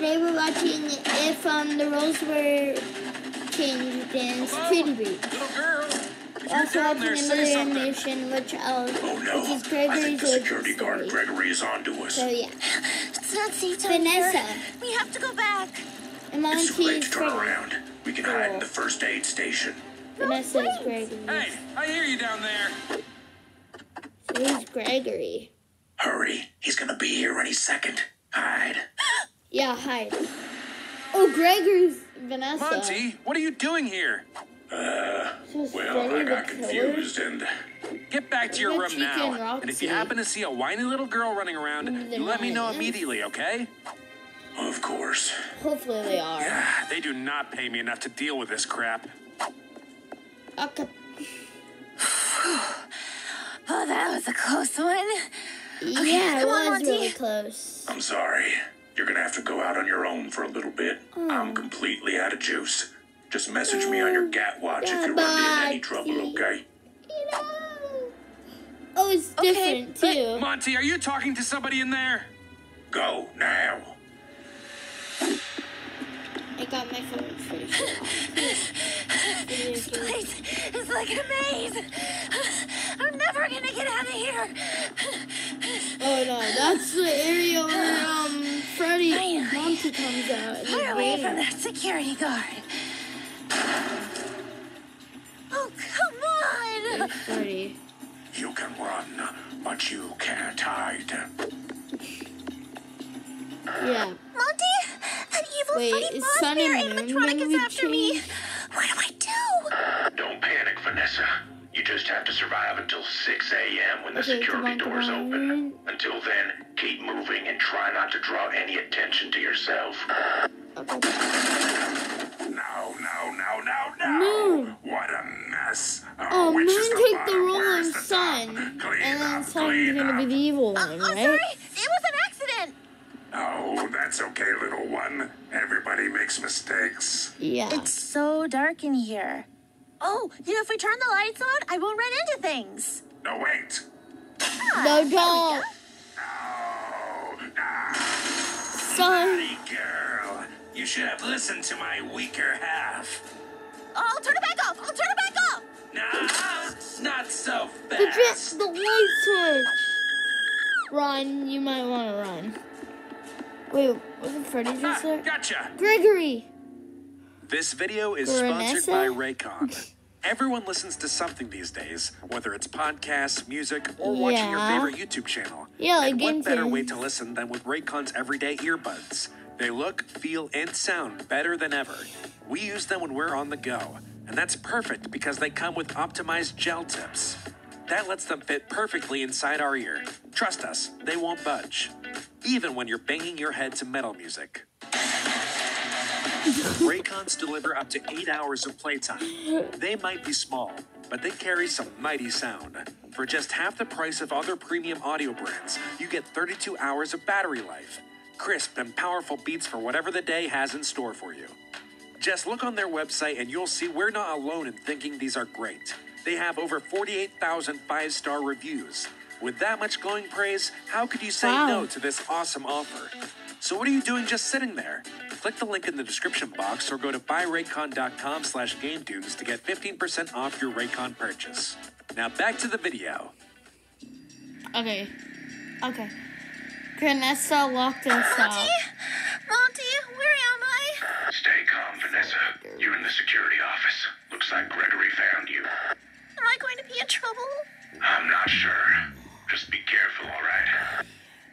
today we're watching if um the roles were changed in Security Breach. Little girl, if you're Also watching there, another say animation which I'll Oh no! which is I Gregory's think the security guard story. Gregory is onto us. So yeah, It's not safe down Vanessa. here. We have to go back. and It's too late to turn Gregory. around. We can hide in the first aid station. Vanessa is Gregory. Hey, I hear you down there. So who's Gregory? Hurry! He's gonna be here any second. Hide. Yeah, hi. Oh, Gregory's Vanessa. Monty, what are you doing here? Uh, so is Well, I got killer? confused and Get back to your room at Chica and now. And if you happen to see a whiny little girl running around, you let me know immediately, okay? of course. Hopefully they are. Yeah, They do not pay me enough to deal with this crap. Okay. Oh, that was a close one. Yeah, it come on, was Monty. really close. I'm sorry. You're gonna have to go out on your own for a little bit. Hmm. I'm completely out of juice. Just message me on your GAT watch if Yeah, you run into any trouble, okay? Oh, it's different but- too. Monty, are you talking to somebody in there? Go now. I got my phone for sure. This place is like a maze. I'm never gonna get out of here. Oh no, that's the area where um Freddy Finally. Monty comes out. in the Far away from that security guard. Oh, come on. Freddy. You can run, but you can't hide. Yeah. Monty, that evil Wait, funny is boss Sun bear and Moon animatronic is after me. What do I do? Don't panic, Vanessa. You just have to survive until 6 a.m. when the Okay, security come on, doors come open. Until then, keep moving and try not to draw any attention to yourself. Okay. No, no, no, no, no! Moon. What a mess! Uh, oh, which Moon is the took the role Where's in the Sun, and then up, Sun's gonna be the evil Oh, one, oh, right? sorry. It was an accident. Oh, that's okay, little one. Everybody makes mistakes. Yeah. It's so dark in here. Oh, you know, if we turn the lights on, I won't run into things. No, wait. No, don't. Ah, Sun. naughty girl. You should have listened to my weaker half. Oh, I'll turn it back off. I'll turn it back off. No, not so fast. The, dress, the light switch. Run. You might want to run. Wait, wasn't Freddy Ah, just there? gotcha. Gregory. This video is sponsored by Raycon. Everyone listens to something these days, whether it's podcasts, music, or watching your favorite YouTube channel. Yeah, and what better way to listen than with Raycon's everyday earbuds? They look, feel, and sound better than ever. We use them when we're on the go, and that's perfect because they come with optimized gel tips. That lets them fit perfectly inside our ear. Trust us, they won't budge. Even when you're banging your head to metal music. Raycons deliver up to eight hours of playtime. They might be small, but they carry some mighty sound. For just half the price of other premium audio brands, you get 32 hours of battery life. Crisp and powerful beats for whatever the day has in store for you. Just look on their website and you'll see we're not alone in thinking these are great. They have over 48,000 five star reviews. With that much glowing praise, how could you say Wow. no to this awesome offer? So what are you doing just sitting there? Click the link in the description box or go to buyraycon.com slash gametunes to get 15% off your Raycon purchase. Now back to the video. Okay. Okay. Vanessa locked us out. Monty, where am I? Stay calm, Vanessa. You're in the security office. Looks like Gregory found you. Am I going to be in trouble? I'm not sure. Just be careful, all right?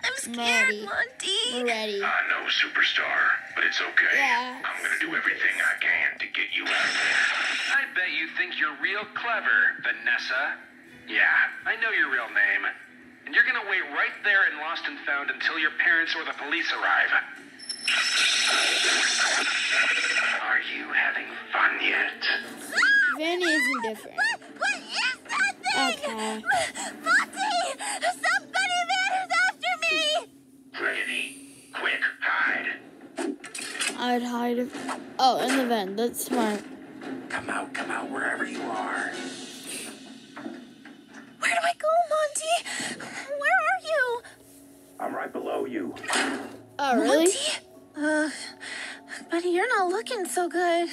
I'm scared, Ready. Monty. We're ready. I know, superstar, but it's okay. Yeah. I'm gonna do everything I can to get you out of there. I bet you think you're real clever, Vanessa. Yeah, I know your real name. And you're gonna wait right there in Lost and Found until your parents or the police arrive. Are you having fun yet? Vanny isn't different. What is that thing? Okay. Hide if. Oh, in the vent. That's smart. Come out, come out, wherever you are. Where do I go, Monty? Where are you? I'm right below you. Oh, really? Monty? Uh, good.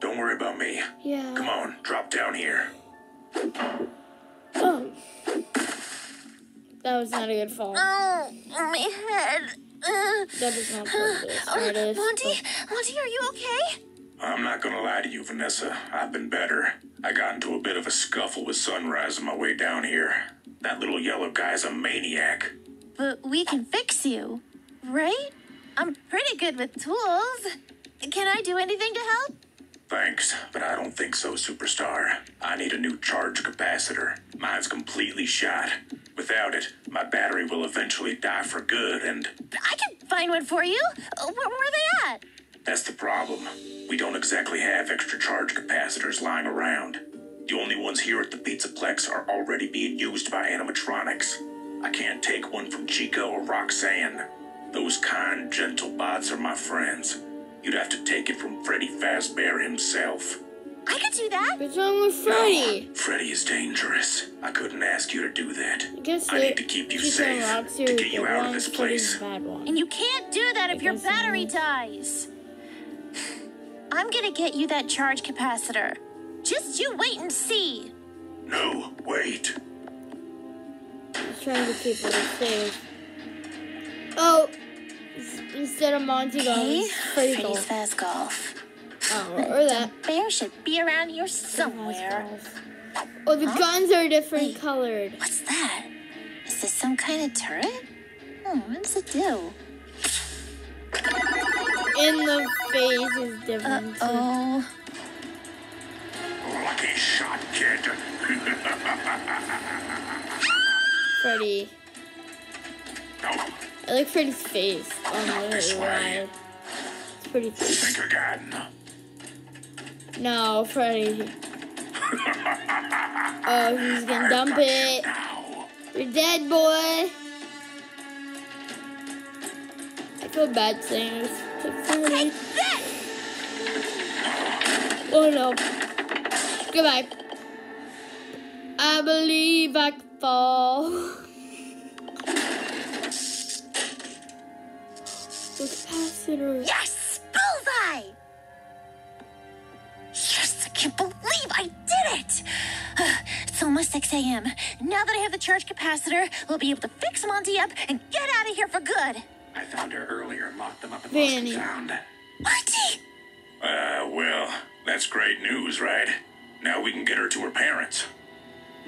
Don't worry about me. Yeah. Come on, drop down here. Oh. That was not a good fall. Oh, my head. That is not purpose. oh, Or it is. Monty, Monty, are you okay? I'm not gonna lie to you, Vanessa. I've been better. I got into a bit of a scuffle with Sunrise on my way down here. That little yellow guy's a maniac. But we can fix you, right? I'm pretty good with tools. Can I do anything to help? Thanks, but I don't think so, Superstar. I need a new charge capacitor. Mine's completely shot. Without it, my battery will eventually die for good, and I can find one for you. Uh, Where, where are they at? that's the problem. We don't exactly have extra charge capacitors lying around. The only ones here at the Pizzaplex are already being used by animatronics. I can't take one from Chica or Roxanne. Those kind, gentle bots are my friends. You'd have to take it from Freddy Fazbear himself. I could do that. What's wrong with Freddy? Freddy is dangerous. I couldn't ask you to do that. I guess I need to keep you safe, and Roxy to get you out of this place. a bad one. And you can't do that if your battery so. dies. I'm gonna get you that charge capacitor. Just you wait and see. No, wait. He's trying to keep us safe. Oh, instead of Monty Hey, Guns, Freddy Freddy's Golf. Fast Golf. Oh, or that. Bear should be around here somewhere. Oh, the guns are different colored. What's that? Is this some kind of turret? Oh, what does it do? In the face is different. too. Oh, Lucky shot, kid. Freddy. no, I like Freddy's face Oh, Not the this way. ride. It's pretty think again. No, Freddy. Oh, he's gonna dump it. You're dead, boy. I feel bad saying this to Freddy. Oh no. Goodbye. I believe I can fall. The capacitor. yes! Can't believe I did it! It's almost 6 a.m. Now that I have the charge capacitor, we'll be able to fix Monty up and get out of here for good. I found her earlier and locked them up in Vanny. Lost and Found. Monty! Uh, well, that's great news, right? Now we can get her to her parents.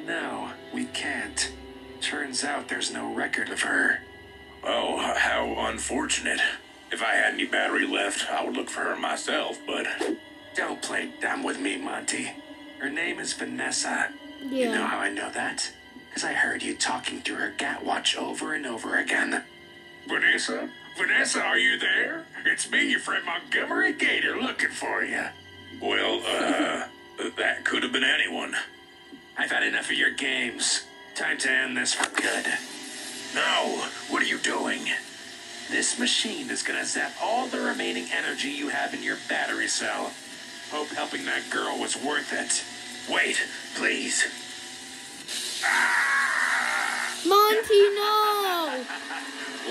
No, we can't. Turns out there's no record of her. Oh, how unfortunate. If I had any battery left, I would look for her myself, but Don't play dumb with me, Monty. Her name is Vanessa. Yeah. You know how I know that? Because I heard you talking to her Gat Watch over and over again. Vanessa? Vanessa, are you there? It's me, your friend Montgomery Gator, looking for you. Well, uh, that could have been anyone. I've had enough of your games. Time to end this for good. No, what are you doing? This machine is gonna zap all the remaining energy you have in your battery cell. Hope helping that girl was worth it. Wait, please. Ah! Monty, no!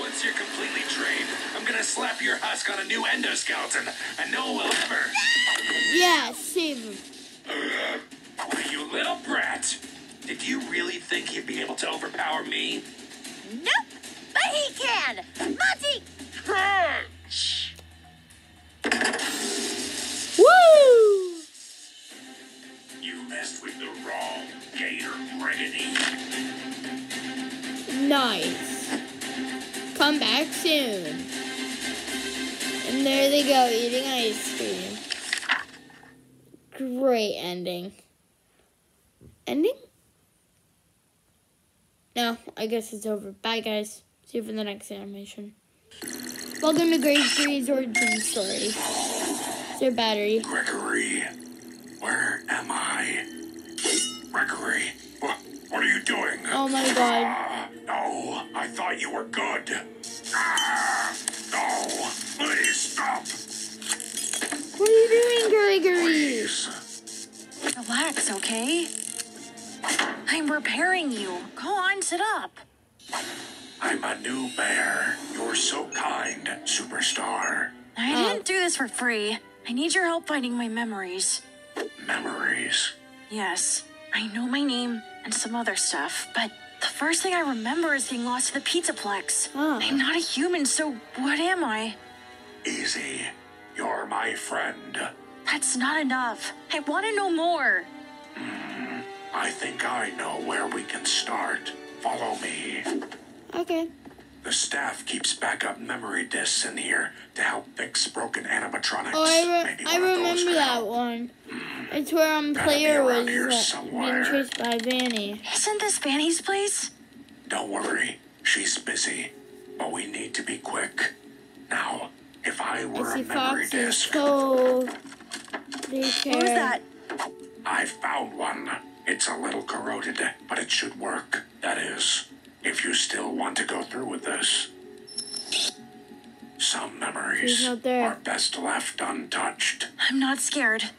Once you're completely drained, I'm gonna slap your husk on a new endoskeleton, and no one will ever. Yeah, save him. Why, you little brat! Did you really think you'd be able to overpower me? Nope! But he can! Monty! With the wrong Gator Briggity. Nice. Come back soon. And there they go, eating ice cream. Great ending. Ending? No, I guess it's over. Bye, guys. See you for the next animation. Welcome to Gregory's origin story. It's your battery. Oh my god. No, I thought you were good. Ah, no, please stop. What are you doing, Gregory? Please. Relax, okay? I'm repairing you. Go on, sit up. I'm a new bear. You're so kind, superstar. I didn't do this for free. I need your help finding my memories. Memories. Yes, I know my name and some other stuff, but the first thing I remember is being lost in the Pizzaplex. Huh. I'm not a human, so what am I? Easy. You're my friend. That's not enough. I want to know more. Hmm, I think I know where we can start. Follow me. Okay. The staff keeps backup memory disks in here to help fix broken animatronics. Oh, I, re- Maybe I one of those remember could that help. one. It's where um player was around here uh, being chased by Vanny. Isn't this Vanny's place? Don't worry, she's busy. But we need to be quick. Now, if I I were see a memory Fox's disk, Cove. Daycare. What was that? I found one. It's a little corroded, but it should work. That is, if you still want to go through with this. Some memories She's not there. are best left untouched. I'm not scared.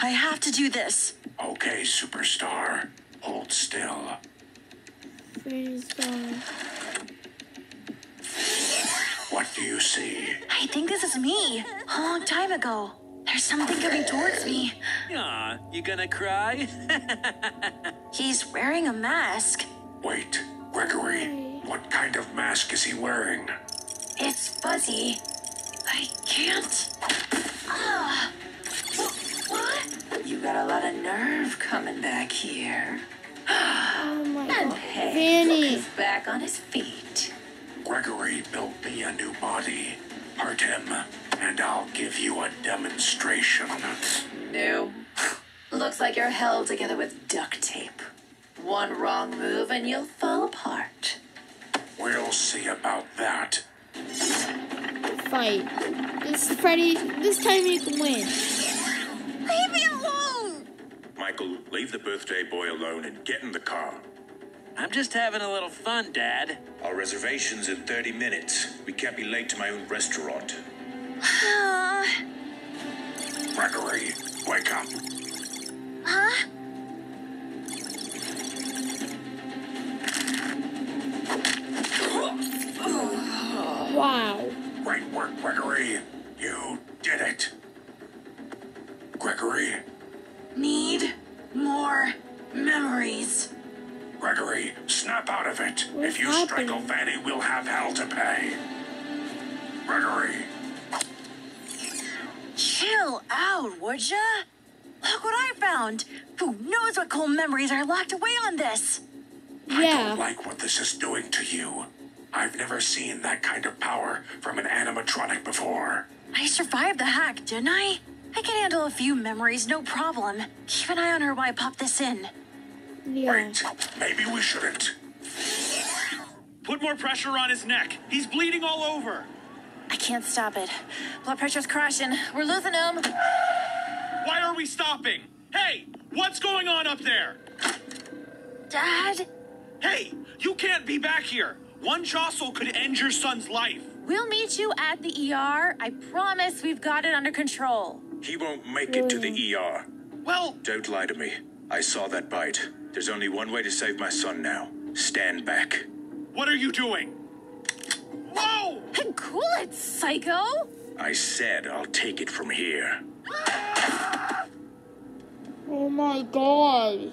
I have to do this. Okay, superstar. Hold still. What do you see? I think this is me. A long time ago. There's something coming towards me. Aw, you gonna cry? He's wearing a mask. Wait, Gregory, what kind of mask is he wearing? It's fuzzy. I can't. Ah. What? You got a lot of nerve coming back here. Oh my And god. hey, Vanny. look, he's back on his feet. Gregory built me a new body. Hurt him, and I'll give you a demonstration. No. Looks like you're held together with duct tape. One wrong move and you'll fall apart. We'll see about that. Fight. This Freddy. This time you can win. Michael, leave the birthday boy alone and get in the car. I'm just having a little fun, Dad. Our reservation's in 30 minutes. We can't be late to my own restaurant. Gregory, wake up. huh? Away on this? I Yeah. don't like what this is doing to you. I've never seen that kind of power from an animatronic before. I survived the hack, didn't I? I can handle a few memories, no problem. Keep an eye on her while I pop this in. Yeah. Wait, maybe we shouldn't. Put more pressure on his neck. He's bleeding all over. I can't stop it. Blood pressure's crashing. We're losing him. Why are we stopping? Hey, what's going on up there? Dad, Hey, you can't be back here. One jostle could end your son's life. we'll meet you at the ER. I promise we've got it under control. He won't make it to the ER. Well, Don't lie to me. I saw that bite. There's only one way to save my son now. Stand back. what are you doing? Whoa! Cool it, psycho. I said I'll take it from here. Oh my god.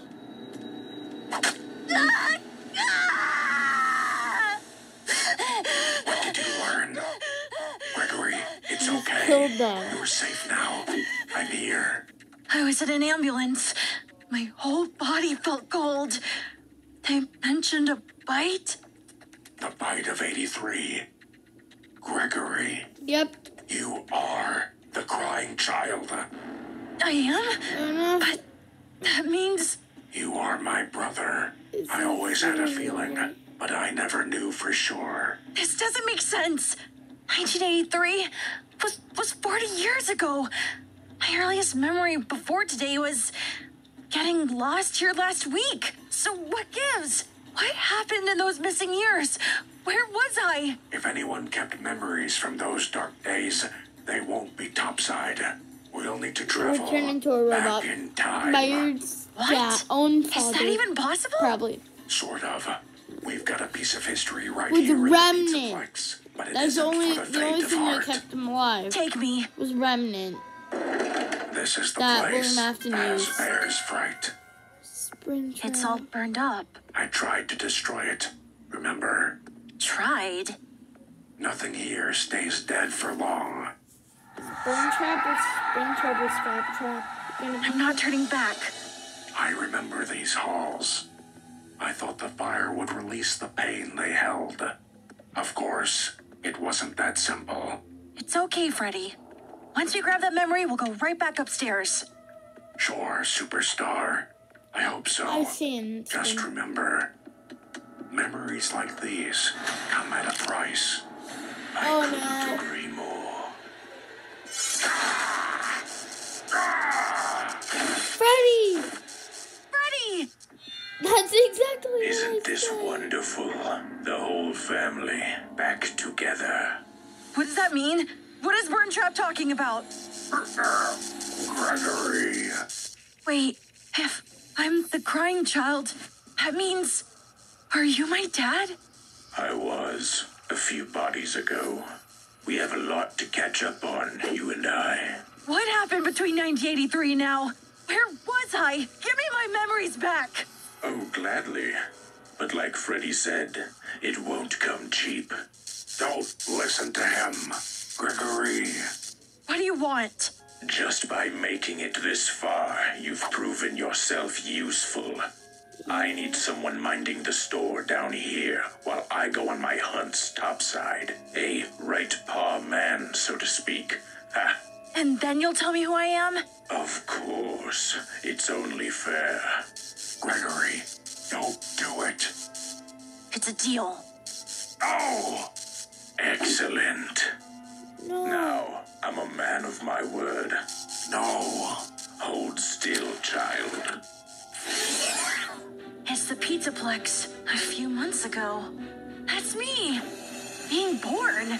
What did you learn? Gregory, it's okay. Killed them. You're safe now. I'm here. I was in an ambulance. My whole body felt cold. They mentioned a bite. The bite of 83. Gregory, Yep. you are the crying child. I am? Enough. But that means You are my brother. I always had a feeling, but I never knew for sure. this doesn't make sense. 1983 was was 40 years ago. My earliest memory before today was getting lost here last week. So what gives? What happened in those missing years? Where was I? If anyone kept memories from those dark days, they won't be topside. We'll need to travel turn into a robot. back in time. By your What? yeah, own Is that even possible? Probably. Sort of. We've got a piece of history right With here remnant. in the Pizzaplex, but it That's isn't only for the the only faint of thing that heart. kept him alive Take me. was remnant. This is the That place. we'll have to use. bear's fright. Spring It's all burned up. I tried to destroy it. Remember, Tried. nothing here stays dead for long. Spring trap or Springtrap or Scraptrap. I'm not turning back. I remember these halls. I thought the fire would release the pain they held. Of course, it wasn't that simple. It's okay, Freddy. Once we grab that memory, we'll go right back upstairs. Sure, superstar. I hope so. I see in Just remember, memories like these come at a price. I Oh, couldn't no. agree more. Freddy! Freddy! Said. wonderful? The whole family back together. What does that mean? What is Burntrap talking about? Gregory. Wait, if I'm the crying child, that means. Are you my dad? I was a few bodies ago. We have a lot to catch up on, you and I. What happened between 1983 and now? Where was I? Give me my memories back! Oh, gladly. But like Freddy said, it won't come cheap. Don't listen to him, Gregory. What do you want? Just by making it this far, you've proven yourself useful. I need someone minding the store down here while I go on my hunts topside. A right paw man, so to speak. Ah, And then you'll tell me who I am? of course. It's only fair. Gregory, don't do it. It's a deal. Oh! Excellent. No. Now, I'm a man of my word. No. Hold still, child. It's the Pizzaplex a few months ago. That's me! Being born!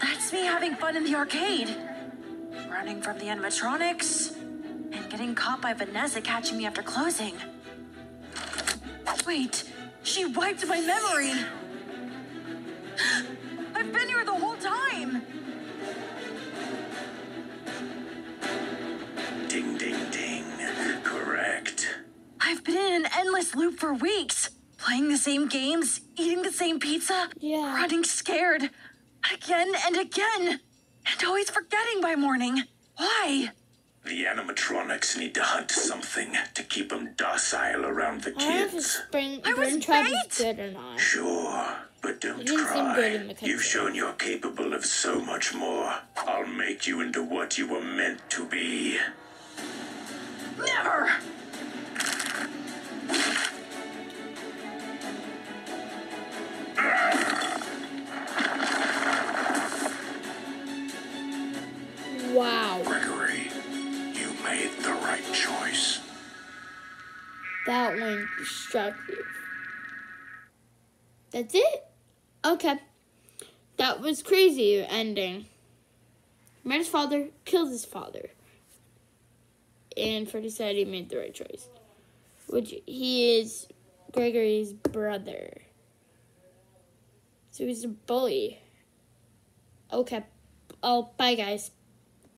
That's me having fun in the arcade. Running from the animatronics. And getting caught by Vanessa catching me after closing. Wait, she wiped my memory! I've been here the whole time! Ding, ding, ding. Correct. I've been in an endless loop for weeks. Playing the same games, eating the same pizza, Yeah. running scared. Again and again. And always forgetting by morning. Why? The animatronics need to hunt something to keep them docile around the I don't know if a kids. spring I was Burntrap bait! is good or not. Sure, but don't didn't good cry. You've shown you're capable of so much more. I'll make you into what you were meant to be. Never! Ah! Destructive. That's it? Okay. That was crazy ending. Met father, killed his father. And Freddy said he made the right choice. Which he is Gregory's brother. So he's a bully. Okay. Oh, bye guys.